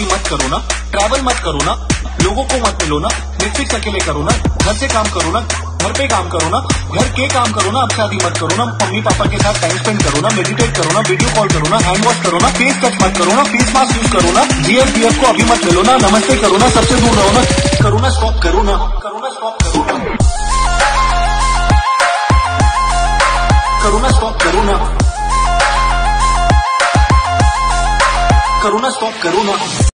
करो ना ट्रैवल मत करो ना लोगों को मत मिलो ना नेटफ्लिक्स अकेले करो ना घर से काम करो ना घर पे काम करो ना घर के काम करो ना अब शादी मत करो ना मम्मी पापा के साथ टाइम स्पेंड करो ना मेडिटेट करो ना वीडियो कॉल करो ना हैंड वॉश करो ना फेस टच मत करो ना फेस मास्क यूज़ करो ना जीएसपीएफ को अभी मत मिलो ना नमस्ते करो ना सबसे दूर रहो ना करो ना स्टॉप करो ना करो ना स्टॉप करो ना करो ना स्टॉप करो ना करो ना स्टॉप करो ना।